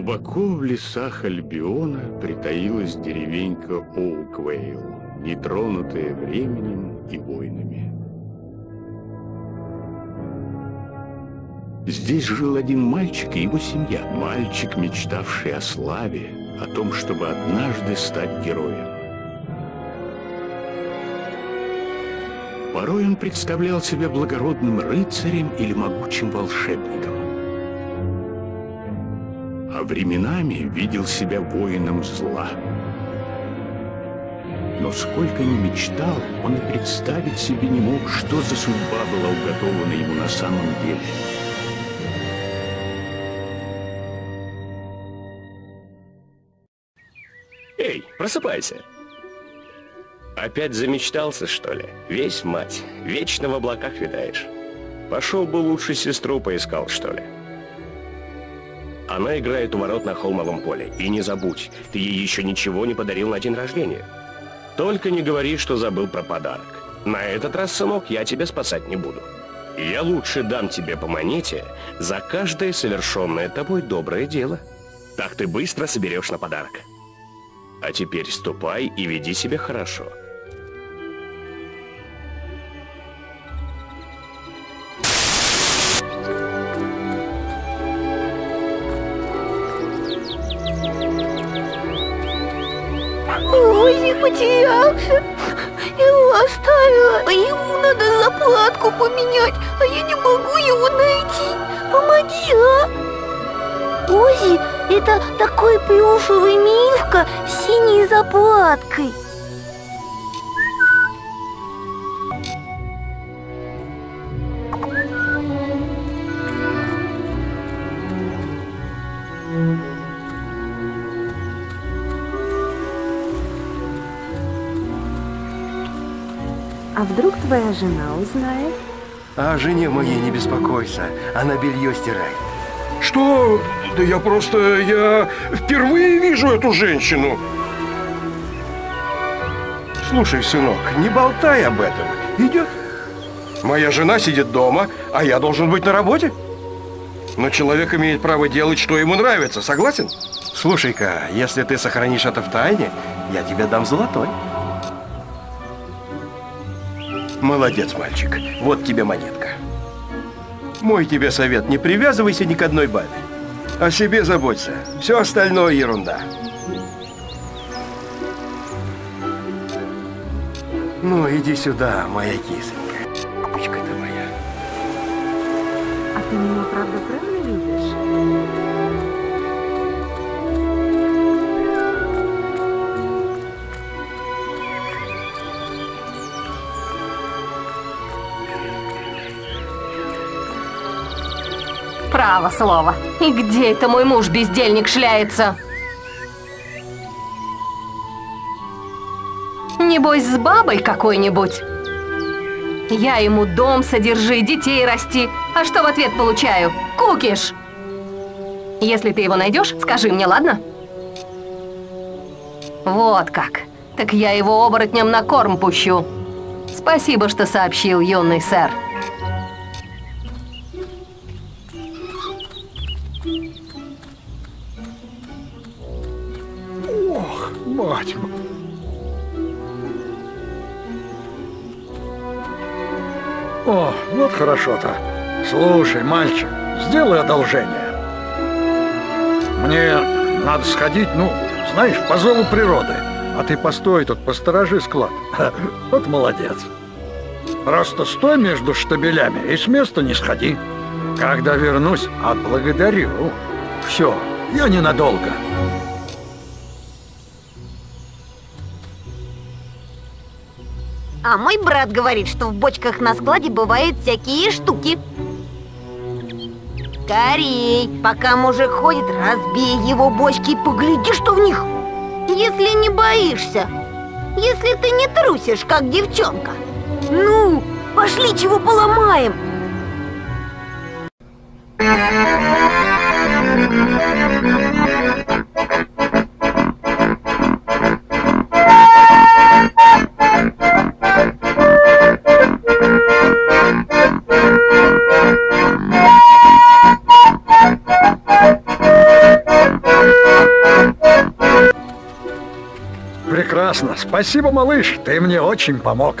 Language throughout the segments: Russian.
Глубоко в лесах Альбиона притаилась деревенька Оуквейл, нетронутая временем и войнами. Здесь жил один мальчик и его семья. Мальчик, мечтавший о славе, о том, чтобы однажды стать героем. Порой он представлял себя благородным рыцарем или могучим волшебником. А временами видел себя воином зла. Но сколько ни мечтал, он и представить себе не мог, что за судьба была уготована ему на самом деле. Эй, просыпайся. Опять замечтался, что ли? Весь мать, вечно в облаках витаешь. Пошел бы лучше сестру поискал, что ли? Она играет у ворот на холмовом поле. И не забудь, ты ей еще ничего не подарил на день рождения. Только не говори, что забыл про подарок. На этот раз, сынок, я тебя спасать не буду. Я лучше дам тебе по монете за каждое совершенное тобой доброе дело. Так ты быстро соберешь на подарок. А теперь ступай и веди себя хорошо. Потерялся. Его оставила. А ему надо заплатку поменять, а я не могу его найти. Помоги, а? Ози, это такой плюшевый мишка с синей заплаткой. А вдруг твоя жена узнает? О жене моей не беспокойся, она белье стирает. Что? Да я просто... Я впервые вижу эту женщину. Слушай, сынок, не болтай об этом. Идет. Моя жена сидит дома, а я должен быть на работе. Но человек имеет право делать, что ему нравится, согласен? Слушай-ка, если ты сохранишь это в тайне, я тебе дам золотой. Молодец, мальчик. Вот тебе монетка. Мой тебе совет, не привязывайся ни к одной бабе. О себе заботься. Все остальное ерунда. Ну, иди сюда, моя кисонька. Кучка ты моя. А ты меня правда правда любишь? Право слово. И где это мой муж-бездельник шляется? Небось, с бабой какой-нибудь? Я ему дом содержи, детей расти. А что в ответ получаю? Кукиш! Если ты его найдешь, скажи мне, ладно? Вот как. Так я его оборотням на корм пущу. Спасибо, что сообщил, юный сэр. М- О, вот хорошо-то. Слушай, мальчик, сделай одолжение. Мне надо сходить, ну, знаешь, по зову природы. А ты постой тут, посторожи склад. Вот молодец. Просто стой между штабелями и с места не сходи. Когда вернусь, отблагодарю. Все, я ненадолго. брат говорит, что в бочках на складе бывают всякие штуки. Скорей, пока мужик ходит, разбей его бочки и погляди, что в них. Если не боишься, если ты не трусишь, как девчонка. Ну, пошли, чего поломаем. Thank you. Спасибо, малыш, ты мне очень помог.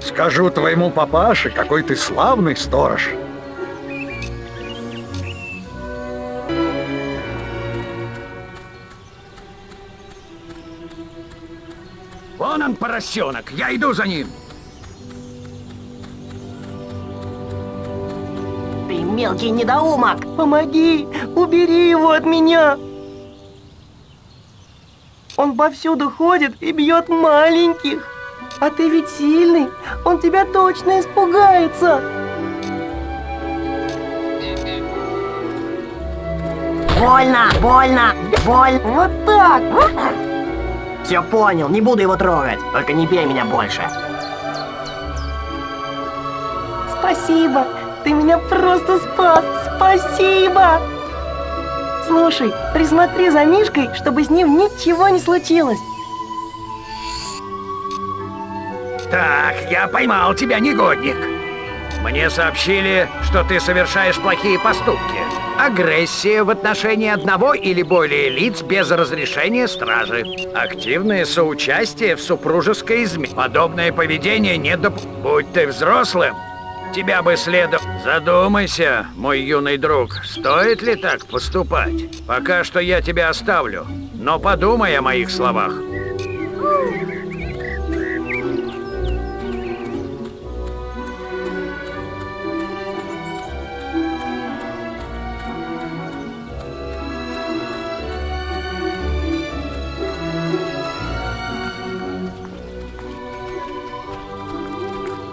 Скажу твоему папаше, какой ты славный сторож. Вон он, поросенок, я иду за ним. Ты мелкий недоумок! Помоги! Убери его от меня! Он повсюду ходит и бьет маленьких. А ты ведь сильный, он тебя точно испугается. Больно, больно, больно. Вот так. Все понял, не буду его трогать. Только не бей меня больше. Спасибо. Ты меня просто спас. Спасибо. Слушай, присмотри за Мишкой, чтобы с ним ничего не случилось. Так, я поймал тебя, негодник. Мне сообщили, что ты совершаешь плохие поступки. Агрессия в отношении одного или более лиц без разрешения стражи. Активное соучастие в супружеской измене. Подобное поведение не доп... Будь ты взрослым, тебя бы следовало... Задумайся, мой юный друг, стоит ли так поступать? Пока что я тебя оставлю, но подумай о моих словах.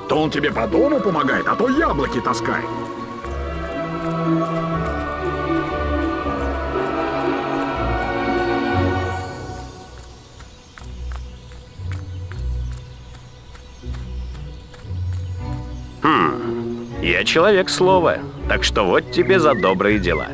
То он тебе по дому помогает, а то яблоки таскает. Хм, я человек слова, так что вот тебе за добрые дела.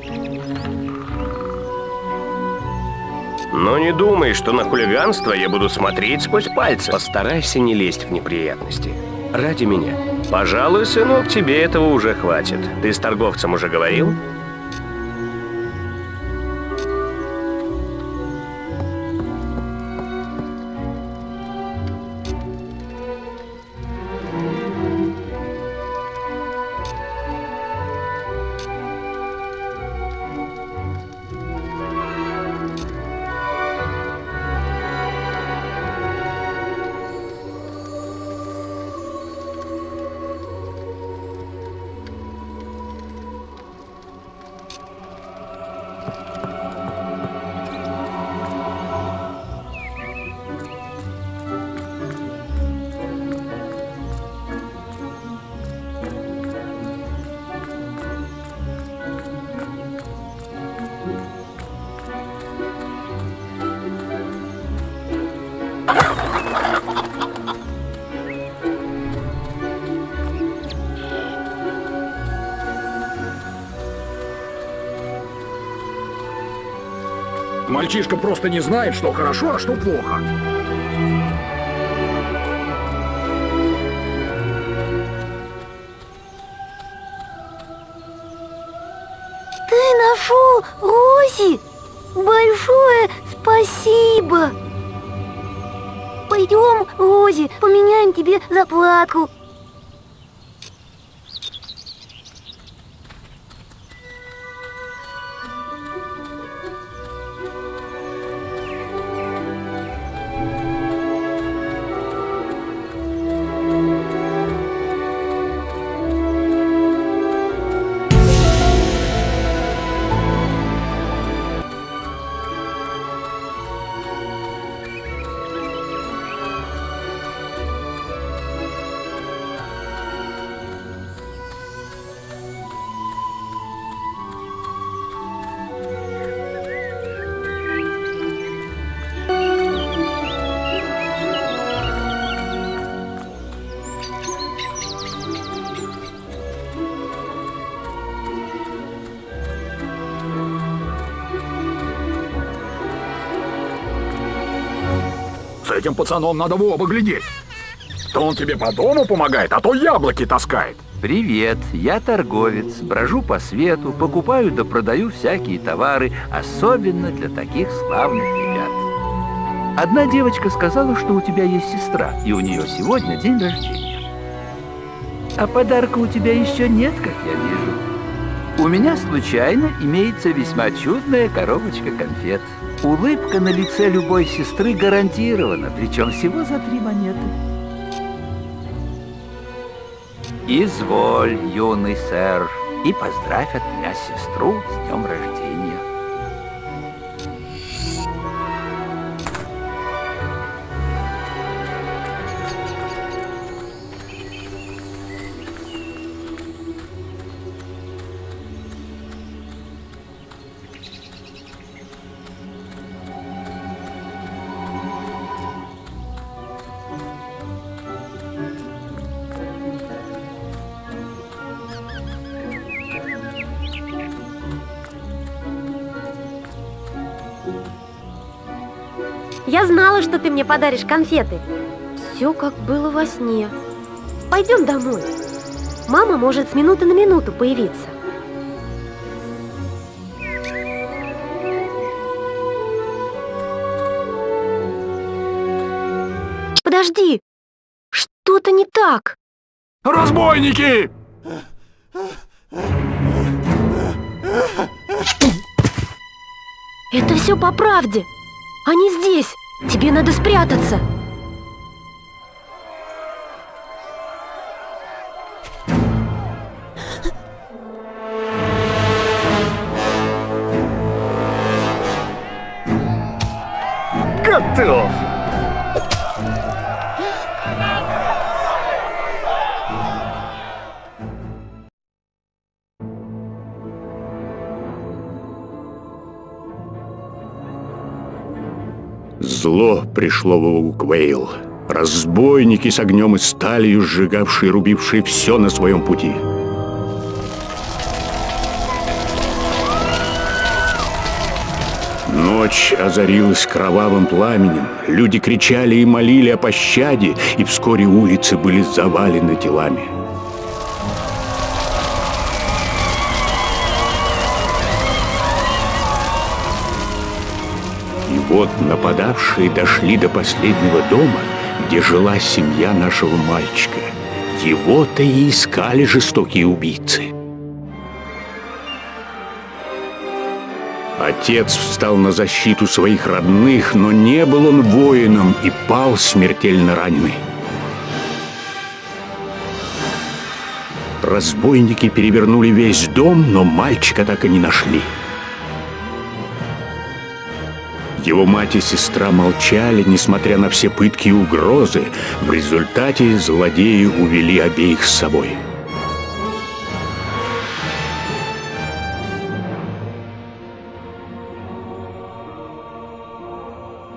Но не думай, что на хулиганство я буду смотреть сквозь пальцы. Постарайся не лезть в неприятности. Ради меня. Пожалуй, сынок, тебе этого уже хватит. Ты с торговцем уже говорил? Мальчишка просто не знает, что хорошо, а что плохо. Ты нашел Рози? Большое спасибо! Пойдем, Рози, поменяем тебе заплатку. Этим пацаном надо в оба глядеть. То он тебе по дому помогает, а то яблоки таскает. Привет, я торговец, брожу по свету, покупаю да продаю всякие товары, особенно для таких славных ребят. Одна девочка сказала, что у тебя есть сестра, и у нее сегодня день рождения. А подарка у тебя еще нет, как я вижу. У меня случайно имеется весьма чудная коробочка конфет. Улыбка на лице любой сестры гарантирована, причем всего за три монеты. Изволь, юный сэр, и поздравь от меня сестру с днем рождения. Я знала, что ты мне подаришь конфеты. Все как было во сне. Пойдем домой. Мама может с минуты на минуту появиться. Подожди! Что-то не так. Разбойники! Это все по правде. Они здесь. Тебе надо спрятаться. Готов! Зло пришло в Ууквейл. Разбойники с огнем и сталью, сжигавшие и рубившие все на своем пути. Ночь озарилась кровавым пламенем. Люди кричали и молили о пощаде, и вскоре улицы были завалены телами. Вот нападавшие дошли до последнего дома, где жила семья нашего мальчика. Его-то и искали жестокие убийцы. Отец встал на защиту своих родных, но не был он воином и пал смертельно раненый. Разбойники перевернули весь дом, но мальчика так и не нашли. Его мать и сестра молчали, несмотря на все пытки и угрозы. В результате злодеи увели обеих с собой.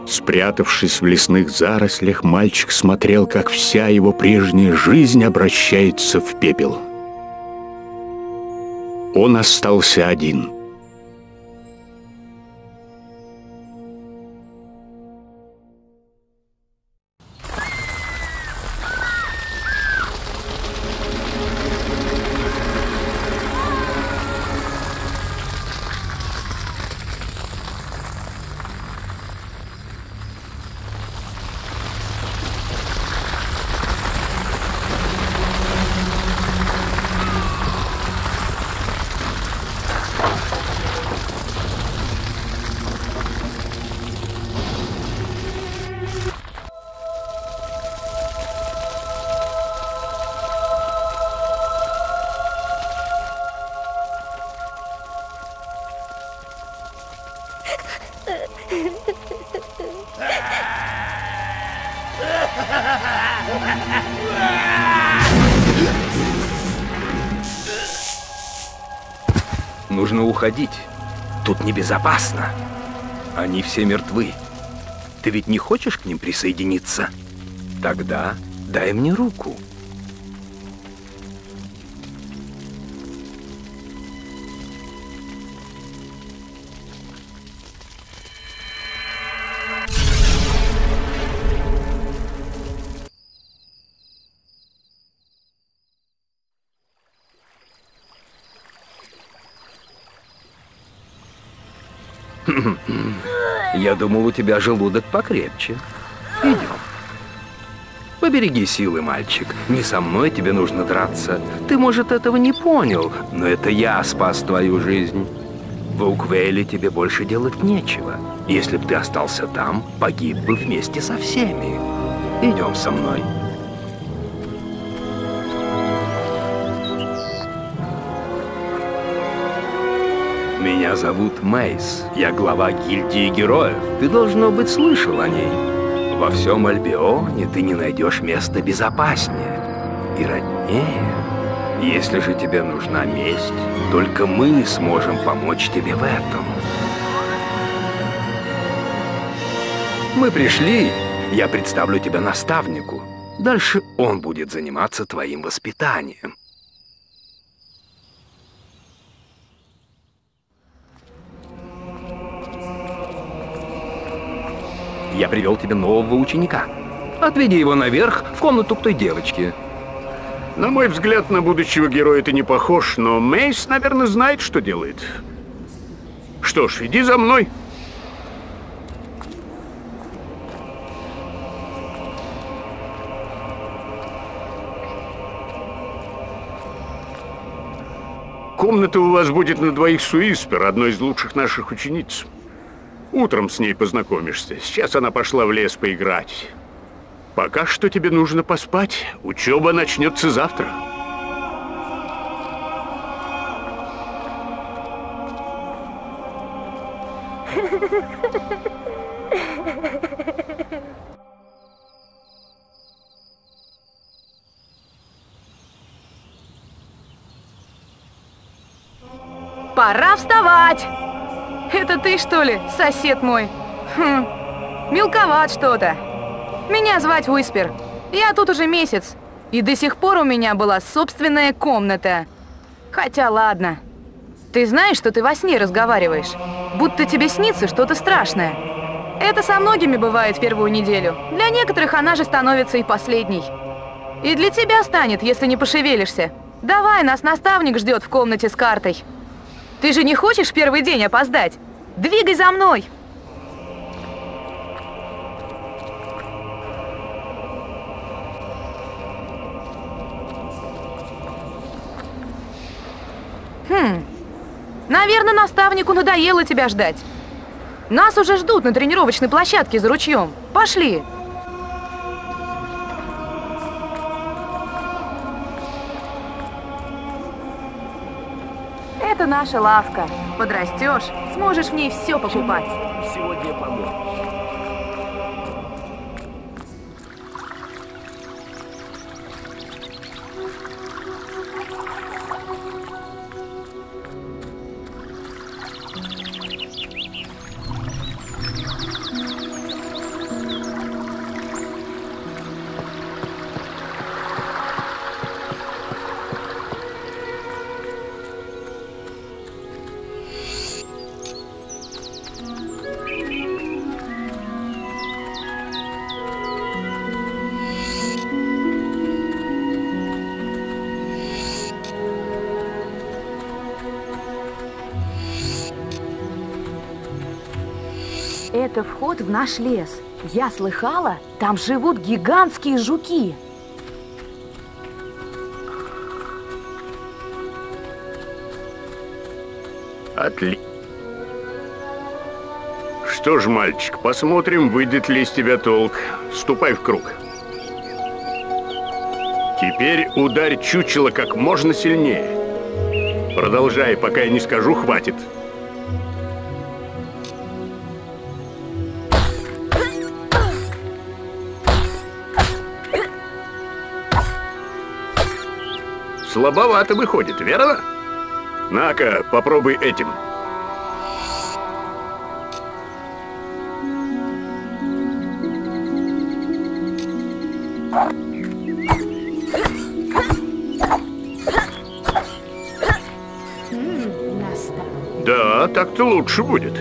Спрятавшись в лесных зарослях, мальчик смотрел, как вся его прежняя жизнь обращается в пепел. Он остался один — уходить. Тут небезопасно. Они все мертвы. Ты ведь не хочешь к ним присоединиться? Тогда дай мне руку. Я думал, у тебя желудок покрепче. Идем. Побереги силы, мальчик. Не со мной тебе нужно драться. Ты, может, этого не понял, но это я спас твою жизнь. В Уквейле тебе больше делать нечего. Если б ты остался там, погиб бы вместе со всеми. Идем со мной. Меня зовут Мейс. Я глава гильдии героев. Ты, должно быть, слышал о ней. Во всем Альбионе ты не найдешь места безопаснее и роднее. Если же тебе нужна месть, только мы сможем помочь тебе в этом. Мы пришли, я представлю тебя наставнику. Дальше он будет заниматься твоим воспитанием. Я привел тебе нового ученика. Отведи его наверх, в комнату к той девочке. На мой взгляд, на будущего героя ты не похож, но Мейс, наверное, знает, что делает. Что ж, иди за мной. Комната у вас будет на двоих Суиспер, одной из лучших наших учениц. Утром с ней познакомишься. Сейчас она пошла в лес поиграть. Пока что тебе нужно поспать. Учеба начнется завтра. Пора вставать! Это ты, что ли, сосед мой? Хм, мелковат что-то. Меня звать Уиспер. Я тут уже месяц. И до сих пор у меня была собственная комната. Хотя ладно. Ты знаешь, что ты во сне разговариваешь? Будто тебе снится что-то страшное. Это со многими бывает первую неделю. Для некоторых она же становится и последней. И для тебя станет, если не пошевелишься. Давай, нас наставник ждет в комнате с картой. Ты же не хочешь первый день опоздать? Двигай за мной! Хм, наверное, наставнику надоело тебя ждать. Нас уже ждут на тренировочной площадке за ручьем. Пошли! Это наша лавка. Подрастешь, сможешь в ней все покупать. Сегодня помочь. Это вход в наш лес. Я слыхала, там живут гигантские жуки. Отли... Что ж, мальчик, посмотрим, выйдет ли из тебя толк. Ступай в круг. Теперь ударь чучело как можно сильнее. Продолжай, пока я не скажу «хватит». Слабовато выходит, верно? На-ка, попробуй этим. Да, так-то лучше будет.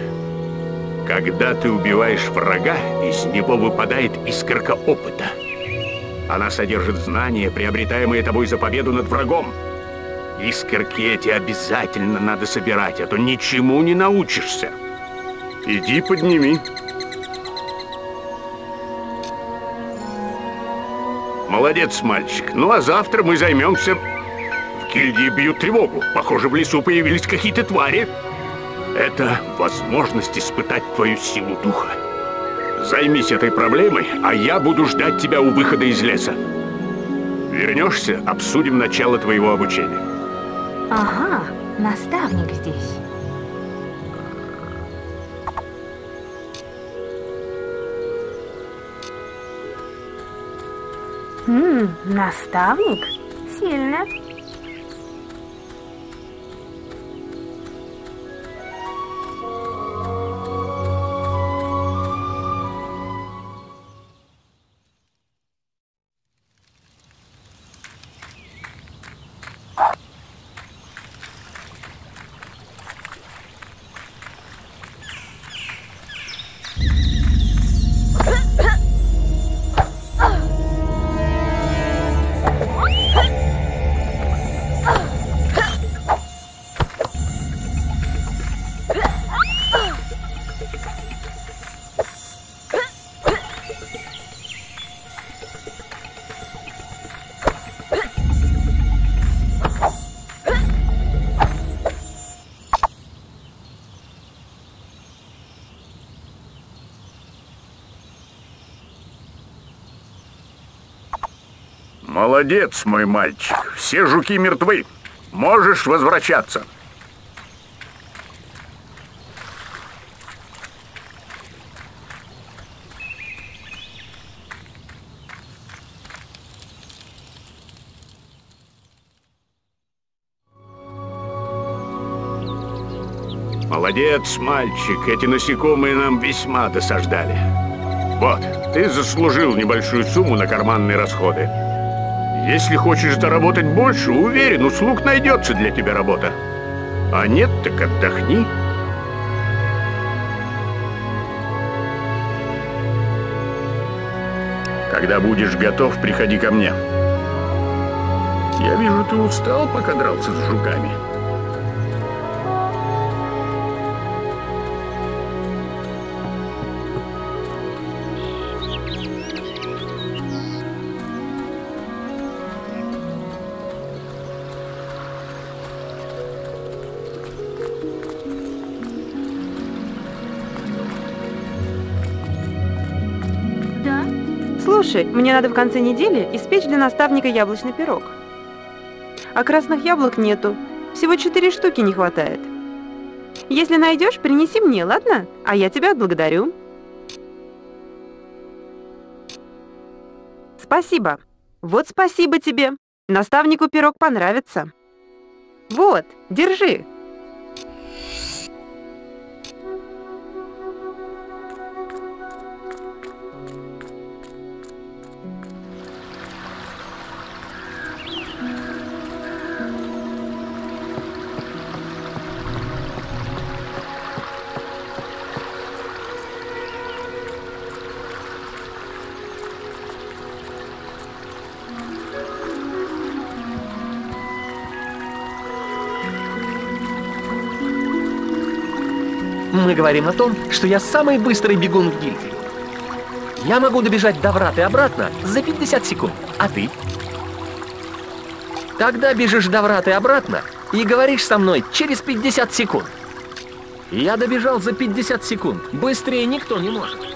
Когда ты убиваешь врага, из него выпадает искорка опыта. Она содержит знания, приобретаемые тобой за победу над врагом. Искорки эти обязательно надо собирать, а то ничему не научишься. Иди подними. Молодец, мальчик. Ну а завтра мы займемся... В гильдии бьют тревогу. Похоже, в лесу появились какие-то твари. Это возможность испытать твою силу духа. Займись этой проблемой, а я буду ждать тебя у выхода из леса. Вернешься, обсудим начало твоего обучения. Ага, наставник здесь. Хм, наставник? Сильно. Молодец, мой мальчик. Все жуки мертвы. Можешь возвращаться. Молодец, мальчик. Эти насекомые нам весьма досаждали. Вот, ты заслужил небольшую сумму на карманные расходы. Если хочешь заработать больше, уверен, у слуг найдется для тебя работа. А нет, так отдохни. Когда будешь готов, приходи ко мне. Я вижу, ты устал, пока дрался с жуками. Слушай, мне надо в конце недели испечь для наставника яблочный пирог. А красных яблок нету. Всего четыре штуки не хватает. Если найдешь, принеси мне, ладно? А я тебя отблагодарю. Спасибо. Вот спасибо тебе. Наставнику пирог понравится. Вот, держи. Говорим о том, что я самый быстрый бегун в гильдии. Я могу добежать до врат и обратно за 50 секунд. А ты? Тогда бежишь до врат и обратно и говоришь со мной через 50 секунд. Я добежал за 50 секунд. Быстрее никто не может.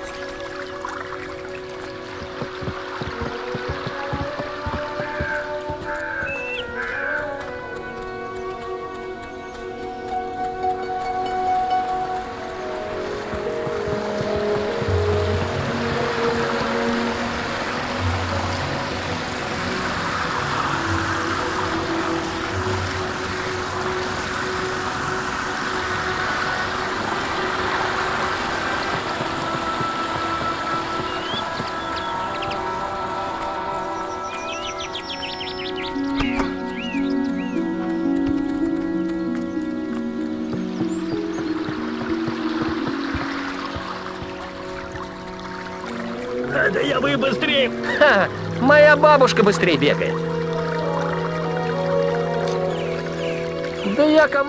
Ха, моя бабушка быстрее бегает. Да я кому...